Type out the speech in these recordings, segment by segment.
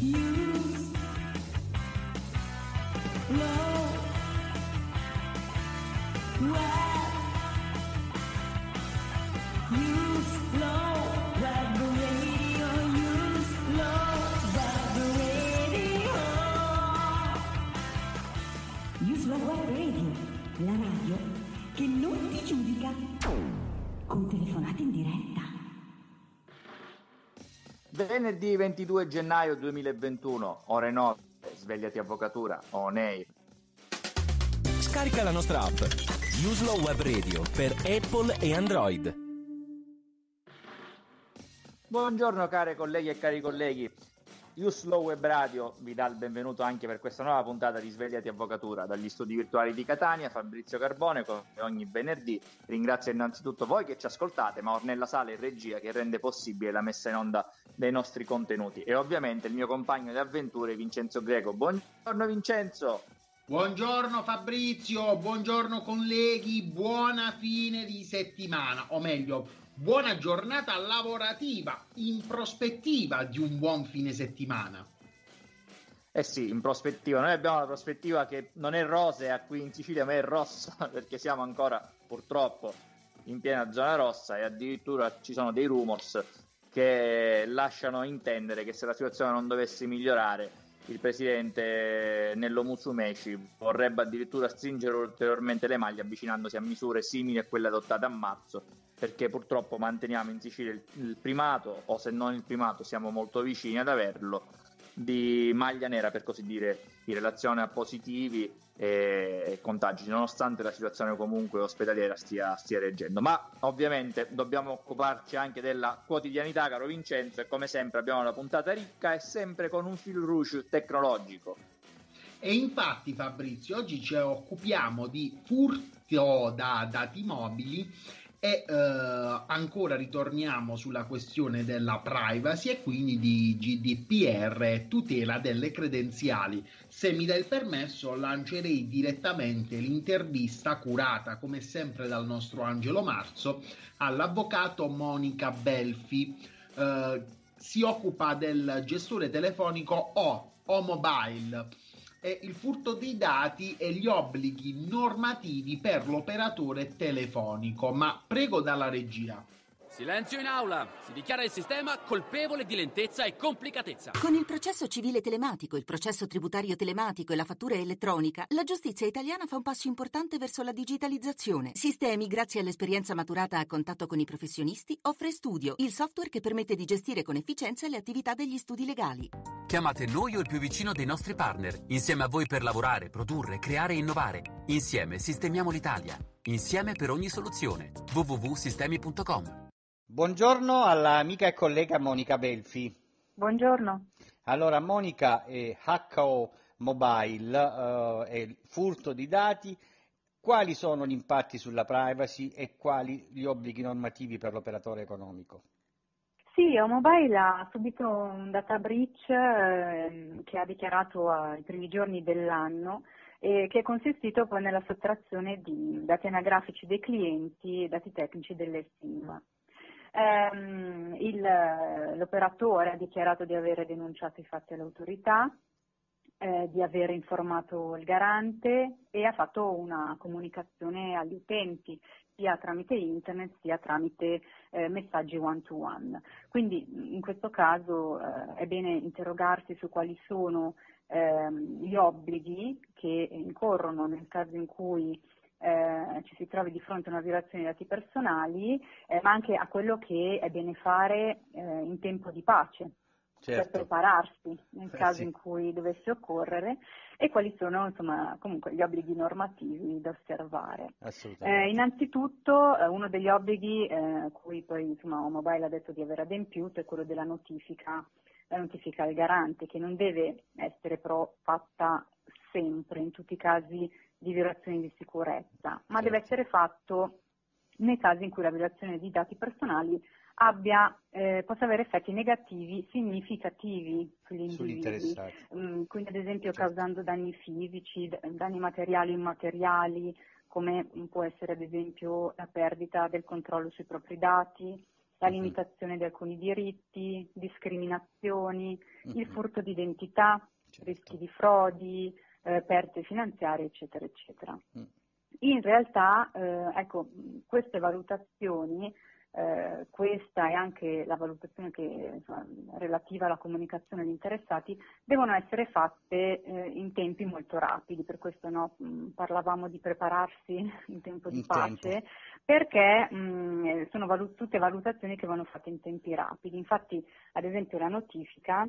You. Venerdì 22 gennaio 2021, ore 9, svegliati avvocatura, on air. Scarica la nostra app. Uslo Web Radio per Apple e Android. Buongiorno care colleghi e cari colleghi. Uslow Web Radio vi dà il benvenuto anche per questa nuova puntata di Svegliati Avvocatura dagli studi virtuali di Catania, Fabrizio Carbone come ogni venerdì. Ringrazio innanzitutto voi che ci ascoltate, ma Ornella Sale in regia che rende possibile la messa in onda dei nostri contenuti e ovviamente il mio compagno di avventure Vincenzo Greco. Buongiorno Vincenzo. Buongiorno Fabrizio, buongiorno colleghi, buona fine di settimana, o meglio, buona giornata lavorativa in prospettiva di un buon fine settimana. Eh sì, in prospettiva. Noi abbiamo la prospettiva che non è rosea qui in Sicilia, ma è rossa, perché siamo ancora purtroppo in piena zona rossa e addirittura ci sono dei rumors che lasciano intendere che se la situazione non dovesse migliorare il presidente Nello Musumeci vorrebbe addirittura stringere ulteriormente le maglie avvicinandosi a misure simili a quelle adottate a marzo perché purtroppo manteniamo in Sicilia il, il primato o se non il primato siamo molto vicini ad averlo di maglia nera per così dire in relazione a positivi e, contagi nonostante la situazione comunque ospedaliera stia, stia reggendo. Ma ovviamente dobbiamo occuparci anche della quotidianità caro Vincenzo e come sempre abbiamo una puntata ricca e sempre con un fil rouge tecnologico. E infatti Fabrizio, oggi ci occupiamo di furto da dati mobili e eh, ancora ritorniamo sulla questione della privacy e quindi di GDPR tutela delle credenziali. Se mi dai il permesso lancerei direttamente l'intervista curata come sempre dal nostro Angelo Marzo all'avvocato Monica Belfi. Eh, si occupa del gestore telefonico O, O Mobile è il furto dei dati e gli obblighi normativi per l'operatore telefonico. Ma prego dalla regia. Silenzio in aula! Si dichiara il sistema colpevole di lentezza e complicatezza. Con il processo civile telematico, il processo tributario telematico e la fattura elettronica, la giustizia italiana fa un passo importante verso la digitalizzazione. Sistemi, grazie all'esperienza maturata a contatto con i professionisti, offre Studio, il software che permette di gestire con efficienza le attività degli studi legali. Chiamate noi o il più vicino dei nostri partner, insieme a voi per lavorare, produrre, creare e innovare. Insieme sistemiamo l'Italia. Insieme per ogni soluzione. www.sistemi.com Buongiorno all'amica e collega Monica Belfi. Buongiorno. Allora, Monica, eh, HO Mobile eh, e furto di dati, quali sono gli impatti sulla privacy e quali gli obblighi normativi per l'operatore economico? Sì, Omobile ha subito un data breach eh, che ha dichiarato ai primi giorni dell'anno e che è consistito poi nella sottrazione di dati anagrafici dei clienti e dati tecnici delle SIM. Ehm, il- l'operatore ha dichiarato di aver denunciato i fatti all'autorità, eh, di aver informato il garante e ha fatto una comunicazione agli utenti sia tramite internet sia tramite eh, messaggi one to one. Quindi in questo caso eh, è bene interrogarsi su quali sono ehm, gli obblighi che incorrono nel caso in cui eh, si trovi di fronte a una violazione dei dati personali, eh, ma anche a quello che è bene fare eh, in tempo di pace per Certo. prepararsi nel Eh, caso sì. in cui dovesse occorrere e quali sono insomma comunque gli obblighi normativi da osservare. Eh, innanzitutto eh, uno degli obblighi eh, cui poi insomma Mobile ha detto di aver adempiuto è quello della notifica, la notifica al garante che non deve essere però fatta sempre in tutti i casi di violazione di sicurezza, ma deve Certo. essere fatto nei casi in cui la violazione di dati personali abbia, eh, possa avere effetti negativi significativi sugli individui. interessati. Mm, quindi ad esempio Certo. causando danni fisici, danni materiali o immateriali, come può essere ad esempio la perdita del controllo sui propri dati, la limitazione di alcuni diritti, discriminazioni, il furto di identità, Certo. rischi di frodi, eh, perdite finanziarie, eccetera, eccetera. Mm. In realtà, eh, ecco, queste valutazioni, eh, questa e anche la valutazione che, insomma, relativa alla comunicazione agli interessati, devono essere fatte eh, in tempi molto rapidi, per questo no, mh, parlavamo di prepararsi in tempo di In pace, tempo. perché mh, sono valu- tutte valutazioni che vanno fatte in tempi rapidi. Infatti, ad esempio, la notifica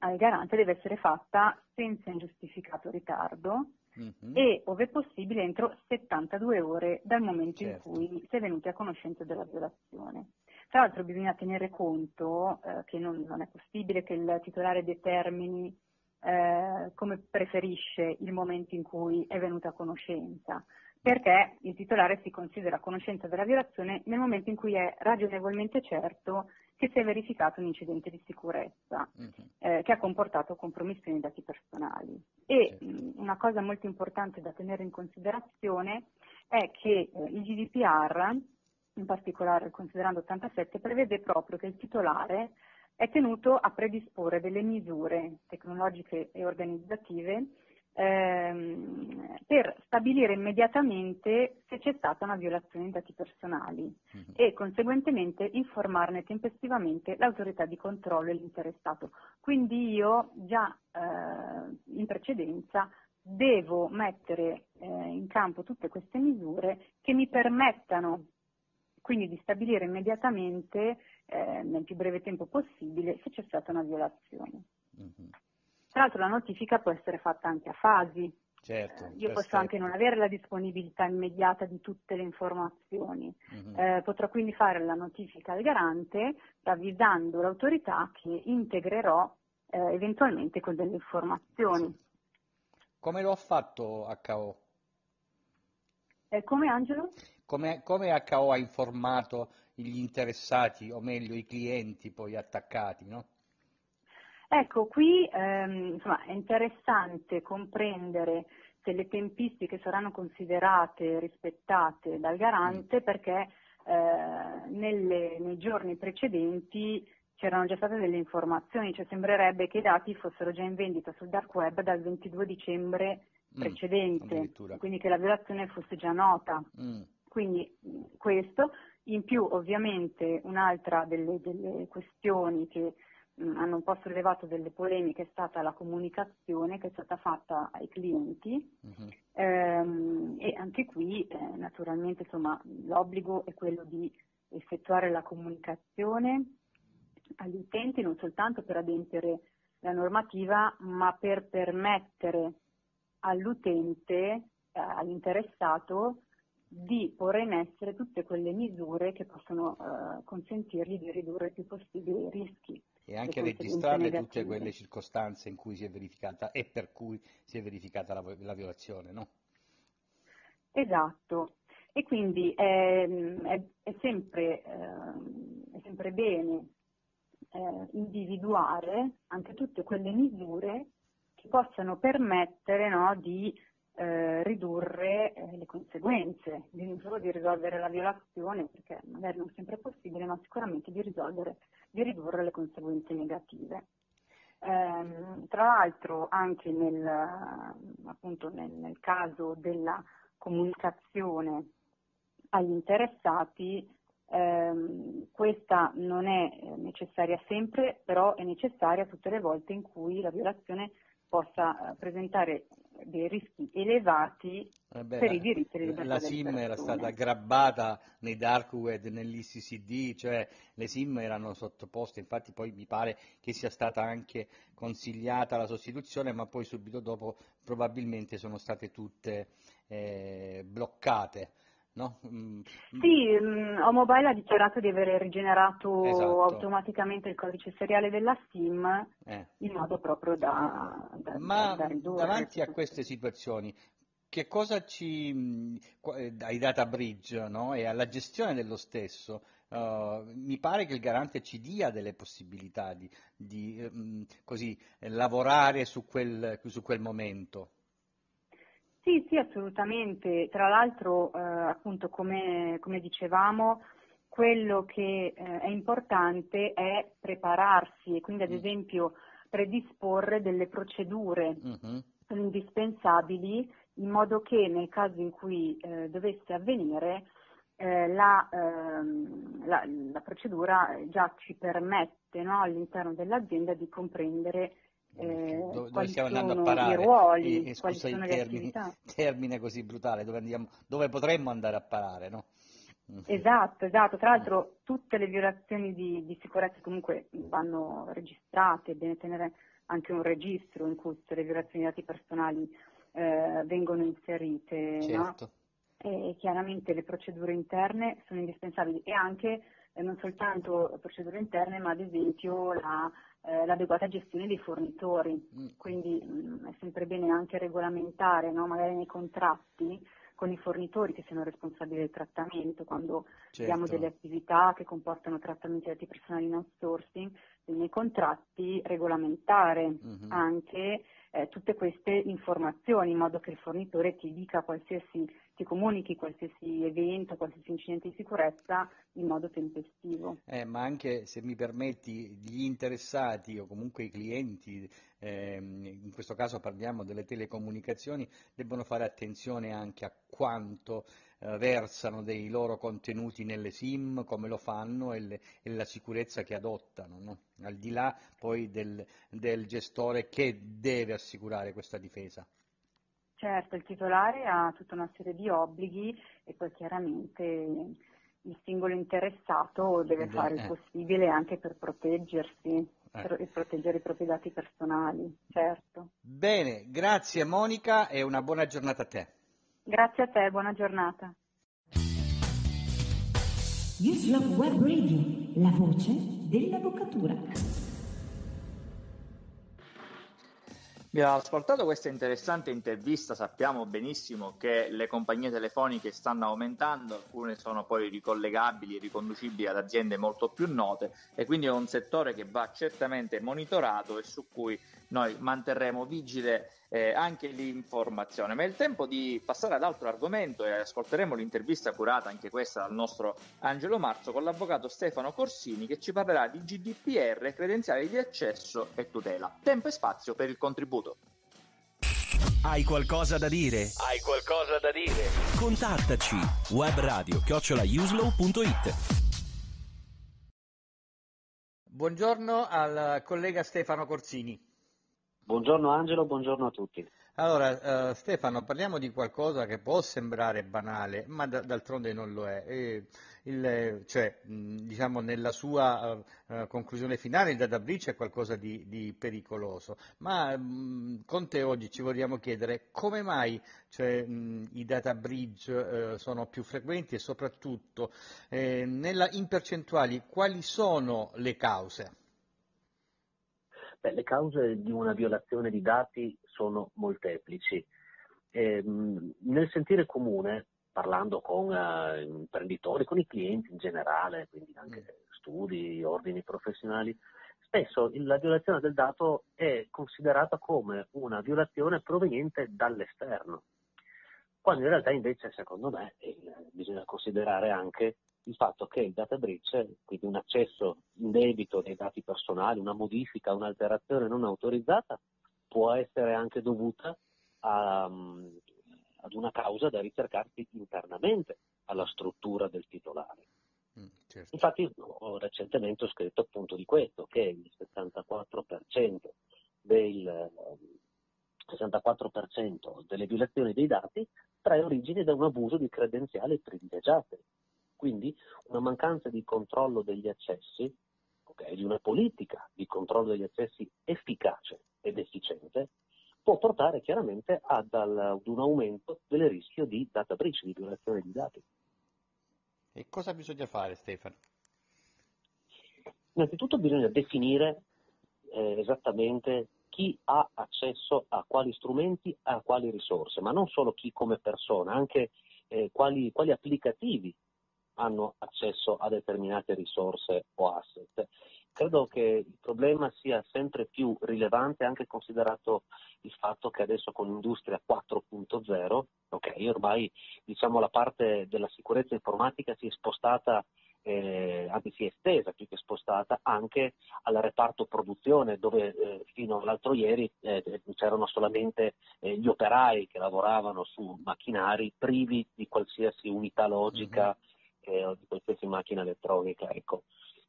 al garante deve essere fatta senza ingiustificato ritardo Mhm. e, ove possibile, entro 72 ore dal momento Certo. in cui si è venuti a conoscenza della violazione. Tra l'altro bisogna tenere conto eh, che non, non è possibile che il titolare determini eh, come preferisce il momento in cui è venuto a conoscenza, perché il titolare si considera a conoscenza della violazione nel momento in cui è ragionevolmente certo che si è verificato un incidente di sicurezza Mhm. eh, che ha comportato compromissioni dei dati personali. E Certo. mh, una cosa molto importante da tenere in considerazione è che eh, il GDPR, in particolare considerando 87, prevede proprio che il titolare è tenuto a predisporre delle misure tecnologiche e organizzative ehm, per stabilire immediatamente se c'è stata una violazione dei dati personali Mhm. e conseguentemente informarne tempestivamente l'autorità di controllo e l'interessato. Quindi io già eh, in precedenza devo mettere eh, in campo tutte queste misure che mi permettano quindi di stabilire immediatamente eh, nel più breve tempo possibile se c'è stata una violazione. Mhm. Tra l'altro la notifica può essere fatta anche a fasi, Certo, Eh, io posso anche non avere la disponibilità immediata di tutte le informazioni, Mhm. Eh, potrò quindi fare la notifica al garante avvisando l'autorità che integrerò eh, eventualmente con delle informazioni. Come lo ha fatto HO? Eh, come Angelo? Come, come HO ha informato gli interessati, o meglio i clienti poi attaccati, no? Ecco, qui ehm, insomma, è interessante comprendere se le tempistiche saranno considerate e rispettate dal garante perché eh, nelle- nei giorni precedenti c'erano già state delle informazioni, cioè sembrerebbe che i dati fossero già in vendita sul dark web dal 22 dicembre Mm, precedente, addirittura. quindi che la violazione fosse già nota. Mm, Quindi questo, in più ovviamente un'altra delle, delle questioni che hanno un po' sollevato delle polemiche è stata la comunicazione che è stata fatta ai clienti mhm. ehm, e anche qui eh, naturalmente insomma, l'obbligo è quello di effettuare la comunicazione agli utenti non soltanto per adempiere la normativa ma per permettere all'utente, eh, all'interessato di porre in essere tutte quelle misure che possono eh, consentirgli di ridurre il più possibile i rischi. E anche registrarle tutte quelle circostanze in cui si è verificata e per cui si è verificata la, la violazione, no? Esatto, e quindi ehm, è, è sempre, ehm, è sempre bene eh, individuare anche tutte quelle misure che possano permettere no, di eh, ridurre eh, le conseguenze, di, non solo di risolvere la violazione, perché magari non sempre è possibile, ma sicuramente di, risolvere, di ridurre le conseguenze negative. Ehm, tra l'altro anche nel, appunto nel, nel caso della comunicazione agli interessati, ehm, questa non è eh, necessaria sempre, però è necessaria tutte le volte in cui la violazione possa eh, presentare dei rischi elevati Eh beh, per la- i diritti le la, libertà la delle SIM era stata aggrabbata nei dark web, nell'ICCD, cioè le SIM erano sottoposte, infatti poi mi pare che sia stata anche consigliata la sostituzione, ma poi subito dopo probabilmente sono state tutte eh, bloccate, no? Mm, Sì, mm, O-Mobile ha dichiarato di aver rigenerato Esatto. automaticamente il codice seriale della SIM eh. in modo proprio da, da- Ma da ridurre. davanti a queste situazioni, che cosa ci, qua- eh, ai data bridge no? e alla gestione dello stesso, eh, mi pare che il garante ci dia delle possibilità di, di, mh, così, lavorare su quel, su quel momento. Sì, sì, assolutamente. Tra l'altro, eh, appunto, come, come dicevamo, quello che eh, è importante è prepararsi e quindi ad mm. esempio predisporre delle procedure uh-huh. indispensabili in modo che nel caso in cui eh, dovesse avvenire eh, la, ehm, la, la, procedura già ci permette no, all'interno dell'azienda di comprendere eh, dove, dove stiamo andando a parare? i ruoli, e, e le termini, attività. termine così brutale, dove, andiamo, dove potremmo andare a parare, no? Esatto, esatto. Tra l'altro tutte le violazioni di, di sicurezza comunque vanno registrate, è bene tenere anche un registro in cui tutte le violazioni di dati personali eh, vengono inserite. Certo. No? E chiaramente le procedure interne sono indispensabili e anche eh, non soltanto procedure interne, ma ad esempio la, eh, l'adeguata gestione dei fornitori. Mm. Quindi mh, mm, è sempre bene anche regolamentare, no? magari nei contratti con i fornitori che siano responsabili del trattamento, quando certo. abbiamo delle attività che comportano trattamenti di dati personali in outsourcing, nei contratti regolamentare uh-huh. anche eh, tutte queste informazioni in modo che il fornitore ti dica qualsiasi, ti comunichi qualsiasi evento, qualsiasi incidente di sicurezza in modo tempestivo. Eh, ma anche se mi permetti, gli interessati o comunque i clienti, ehm, in questo caso parliamo delle telecomunicazioni, debbono fare attenzione anche a quanto versano dei loro contenuti nelle SIM, come lo fanno e, le, e la sicurezza che adottano, no? al di là poi del, del gestore che deve assicurare questa difesa. Certo, il titolare ha tutta una serie di obblighi e poi chiaramente il singolo interessato deve fare il eh. possibile anche per proteggersi eh. per proteggere i propri dati personali, certo. Bene, grazie Monica e una buona giornata a te. Grazie a te, buona giornata. Uslove Web Radio, la voce dell'avvocatura. Abbiamo ascoltato questa interessante intervista, sappiamo benissimo che le compagnie telefoniche stanno aumentando, alcune sono poi ricollegabili, riconducibili ad aziende molto più note e quindi è un settore che va certamente monitorato e su cui noi manterremo vigile eh, anche l'informazione. Ma è il tempo di passare ad altro argomento e ascolteremo l'intervista curata anche questa dal nostro Angelo Marzo con l'avvocato Stefano Corsini che ci parlerà di GDPR, credenziali di accesso e tutela. Tempo e spazio per il contributo. Hai qualcosa da dire? Hai qualcosa da dire? Contattaci webradio chiocciolaiuslow.it Buongiorno al collega Stefano Corsini. Buongiorno Angelo, buongiorno a tutti. Allora, uh, Stefano, parliamo di qualcosa che può sembrare banale, ma d- d'altronde non lo è. E il, cioè, mh, diciamo, nella sua uh, uh, conclusione finale il data breach è qualcosa di, di pericoloso, ma mh, con te oggi ci vogliamo chiedere come mai cioè, mh, i data breach sono più frequenti e soprattutto eh, nella, in percentuali quali sono le cause? Beh, le cause di una violazione di dati sono molteplici. Eh, nel sentire comune, parlando con uh, imprenditori, con i clienti in generale, quindi anche mm. studi, ordini professionali, spesso la violazione del dato è considerata come una violazione proveniente dall'esterno, quando in realtà invece, secondo me, eh, bisogna considerare anche il fatto che il data breach, quindi un accesso indebito dei dati personali, una modifica, un'alterazione non autorizzata, può essere anche dovuta a, um, ad una causa da ricercarsi internamente alla struttura del titolare. Mm, certo. Infatti ho recentemente ho scritto appunto di questo, che il 74% del, 64% delle violazioni dei dati trae origine da un abuso di credenziali privilegiate quindi una mancanza di controllo degli accessi, okay, di una politica di controllo degli accessi efficace ed efficiente, può portare chiaramente ad, un aumento del rischio di data breach, di violazione di dati. E cosa bisogna fare Stefano? Innanzitutto bisogna definire eh, esattamente chi ha accesso a quali strumenti, a quali risorse, ma non solo chi come persona, anche eh, quali, quali applicativi hanno accesso a determinate risorse o asset. Credo che il problema sia sempre più rilevante anche considerato il fatto che adesso con l'industria 4.0, ok, ormai diciamo la parte della sicurezza informatica si è spostata eh, anzi si è estesa più che spostata anche al reparto produzione dove eh, fino all'altro ieri eh, c'erano solamente eh, gli operai che lavoravano su macchinari privi di qualsiasi unità logica mm-hmm. o di qualsiasi macchina elettronica. Ecco.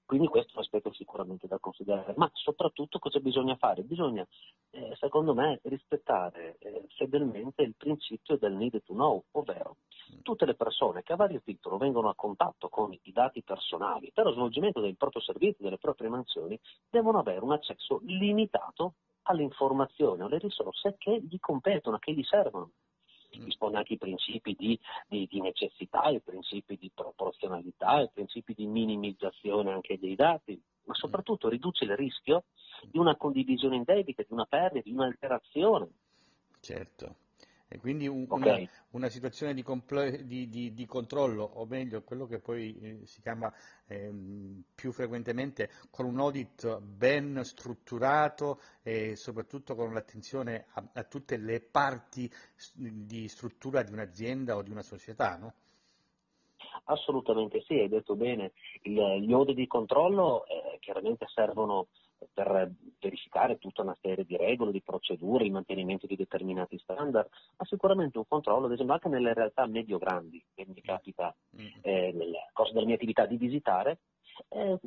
Quindi questo è un aspetto sicuramente da considerare, ma soprattutto cosa bisogna fare? Bisogna, eh, secondo me, rispettare eh, fedelmente il principio del need to know, ovvero tutte le persone che a vario titolo vengono a contatto con i dati personali per lo svolgimento del proprio servizio, delle proprie mansioni, devono avere un accesso limitato alle informazioni, alle risorse che gli competono, che gli servono dispone anche i principi di, di, di, necessità, i principi di proporzionalità, i principi di minimizzazione anche dei dati, ma soprattutto riduce il rischio di una condivisione indebita, di una perdita, di un'alterazione. Certo. E quindi un, okay. una, una, situazione di, compl- di, di, di, controllo, o meglio, quello che poi eh, si chiama eh, più frequentemente con un audit ben strutturato e soprattutto con l'attenzione a, a tutte le parti di struttura di un'azienda o di una società, no? Assolutamente sì, hai detto bene. Il, gli audit di controllo eh, chiaramente servono per verificare tutta una serie di regole, di procedure, il mantenimento di determinati standard, ma sicuramente un controllo, ad esempio anche nelle realtà medio-grandi, che mi capita mm. eh, nel corso della mia attività di visitare, eh,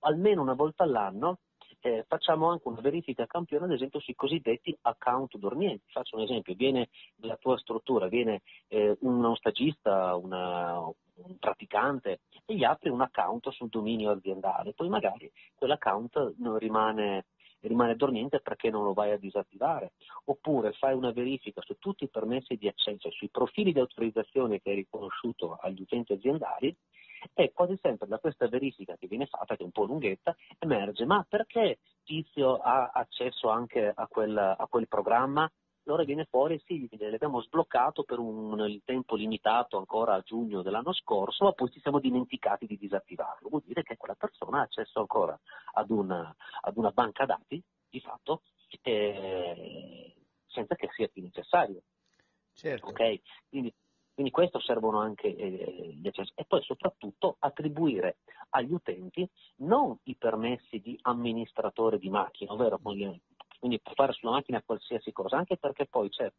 almeno una volta all'anno eh, facciamo anche una verifica campione, ad esempio, sui cosiddetti account dormienti. Faccio un esempio, viene nella tua struttura, viene eh, uno stagista, una, un praticante e gli apri un account sul dominio aziendale, poi magari quell'account rimane rimane dormiente perché non lo vai a disattivare, oppure fai una verifica su tutti i permessi di accesso, sui profili di autorizzazione che hai riconosciuto agli utenti aziendali e quasi sempre da questa verifica che viene fatta, che è un po' lunghetta, emerge ma perché Tizio ha accesso anche a quel, a quel programma? Allora viene fuori, sì, l'abbiamo sbloccato per un tempo limitato ancora a giugno dell'anno scorso, ma poi ci siamo dimenticati di disattivarlo. Vuol dire che quella persona ha accesso ancora ad una, ad una banca dati, di fatto, eh, senza che sia più necessario. Certo. Okay? Quindi quindi questo servono anche eh, gli accessi. E poi soprattutto attribuire agli utenti non i permessi di amministratore di macchina, ovvero quindi può fare sulla macchina qualsiasi cosa, anche perché poi c'è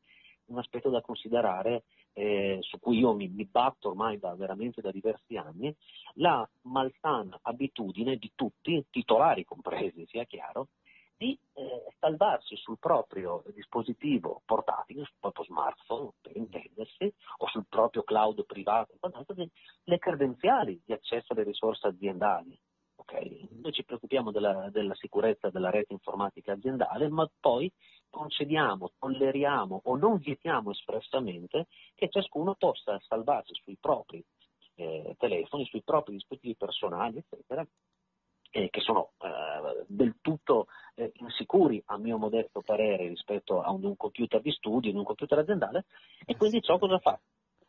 un aspetto da considerare eh, su cui io mi, mi, batto ormai da, veramente da diversi anni, la malsana abitudine di tutti, titolari compresi, sia chiaro, salvarsi sul proprio dispositivo portatile, sul proprio smartphone per intendersi, o sul proprio cloud privato, le credenziali di accesso alle risorse aziendali. Okay? Noi ci preoccupiamo della, della sicurezza della rete informatica aziendale, ma poi concediamo, tolleriamo o non vietiamo espressamente che ciascuno possa salvarsi sui propri eh, telefoni, sui propri dispositivi personali, eccetera, eh, che sono eh, del tutto eh, insicuri, a mio modesto parere, rispetto a un, un computer di studio, in un computer aziendale, e quindi ciò cosa fa?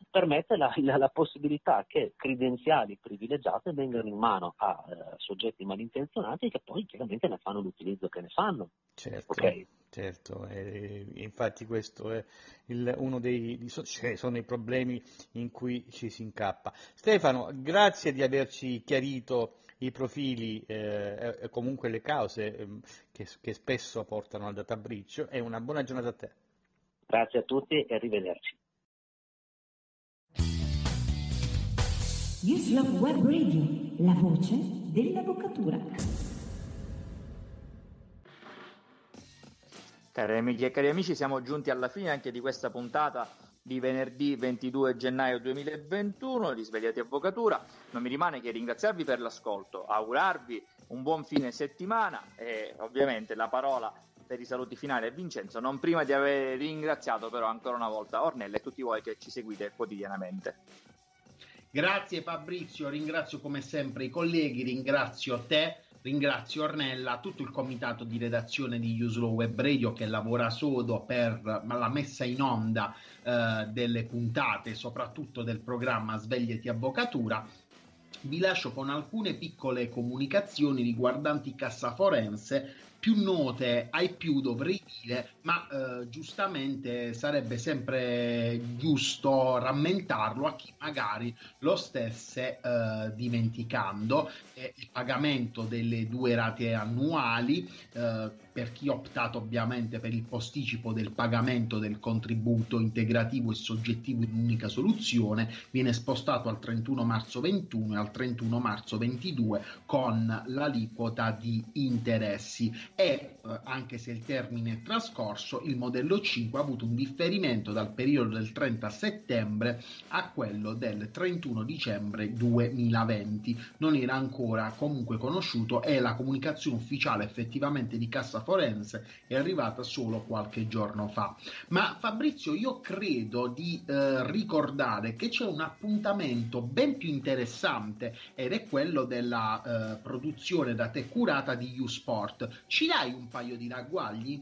permette la, la, la, possibilità che credenziali privilegiate vengano in mano a eh, soggetti malintenzionati che poi chiaramente ne fanno l'utilizzo che ne fanno. Certo, okay. certo. E, infatti questo è il, uno dei cioè sono i problemi in cui ci si incappa. Stefano, grazie di averci chiarito i profili eh, e comunque le cause eh, che, che spesso portano al data breach e una buona giornata a te. Grazie a tutti e arrivederci. Uslog Web Radio, la voce dell'avvocatura. Cari amiche e cari amici, siamo giunti alla fine anche di questa puntata di venerdì 22 gennaio 2021 di Svegliati Avvocatura. Non mi rimane che ringraziarvi per l'ascolto, augurarvi un buon fine settimana e ovviamente la parola per i saluti finali a Vincenzo, non prima di aver ringraziato però ancora una volta Ornella e tutti voi che ci seguite quotidianamente. Grazie Fabrizio, ringrazio come sempre i colleghi, ringrazio te, ringrazio Ornella, tutto il comitato di redazione di Uslo Web Radio che lavora sodo per la messa in onda eh, delle puntate, soprattutto del programma Svegliati Avvocatura. Vi lascio con alcune piccole comunicazioni riguardanti Cassa Forense più note ai più dovrei dire, ma eh, giustamente sarebbe sempre giusto rammentarlo a chi magari lo stesse eh, dimenticando. Eh, il pagamento delle due rate annuali eh, per chi ha optato ovviamente per il posticipo del pagamento del contributo integrativo e soggettivo in un'unica soluzione viene spostato al 31 marzo 21 e al 31 marzo 22 con l'aliquota di interessi. E eh, anche se il termine è trascorso il modello 5 ha avuto un differimento dal periodo del 30 settembre a quello del 31 dicembre 2020 non era ancora comunque conosciuto e la comunicazione ufficiale effettivamente di Cassa forense è arrivata solo qualche giorno fa. Ma Fabrizio, io credo di eh, ricordare che c'è un appuntamento ben più interessante ed è quello della eh, produzione da te curata di U-Sport. Ci dai un paio di ragguagli?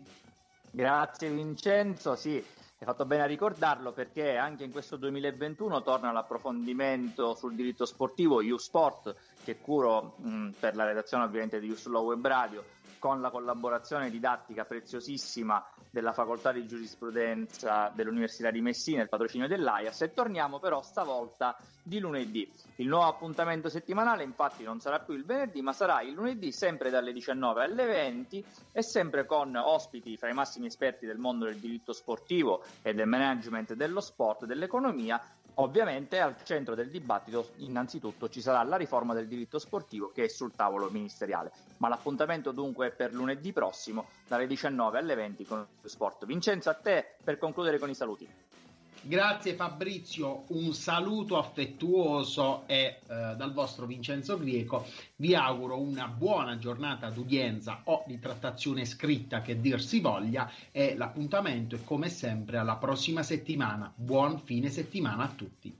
Grazie Vincenzo, sì, hai fatto bene a ricordarlo perché anche in questo 2021 torna l'approfondimento sul diritto sportivo U-Sport che curo mh, per la redazione ovviamente di U-Slow Web Radio con la collaborazione didattica preziosissima della facoltà di giurisprudenza dell'Università di Messina, il patrocinio dell'AIAS e torniamo però stavolta di lunedì. Il nuovo appuntamento settimanale infatti non sarà più il venerdì ma sarà il lunedì sempre dalle 19 alle 20 e sempre con ospiti fra i massimi esperti del mondo del diritto sportivo e del management dello sport, dell'economia Ovviamente al centro del dibattito innanzitutto ci sarà la riforma del diritto sportivo che è sul tavolo ministeriale, ma l'appuntamento dunque è per lunedì prossimo dalle 19 alle 20 con lo sport. Vincenzo a te per concludere con i saluti. Grazie Fabrizio, un saluto affettuoso e eh, dal vostro Vincenzo Grieco. Vi auguro una buona giornata d'udienza o di trattazione scritta che dir si voglia e l'appuntamento è come sempre alla prossima settimana. Buon fine settimana a tutti.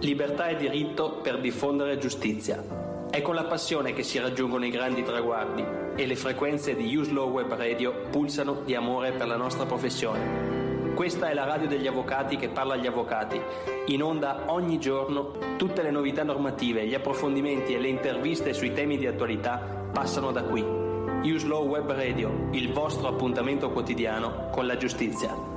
Libertà e diritto per diffondere giustizia. È con la passione che si raggiungono i grandi traguardi e le frequenze di Uslow Web Radio pulsano di amore per la nostra professione. Questa è la radio degli avvocati che parla agli avvocati. In onda ogni giorno tutte le novità normative, gli approfondimenti e le interviste sui temi di attualità passano da qui. Uslow Web Radio, il vostro appuntamento quotidiano con la giustizia.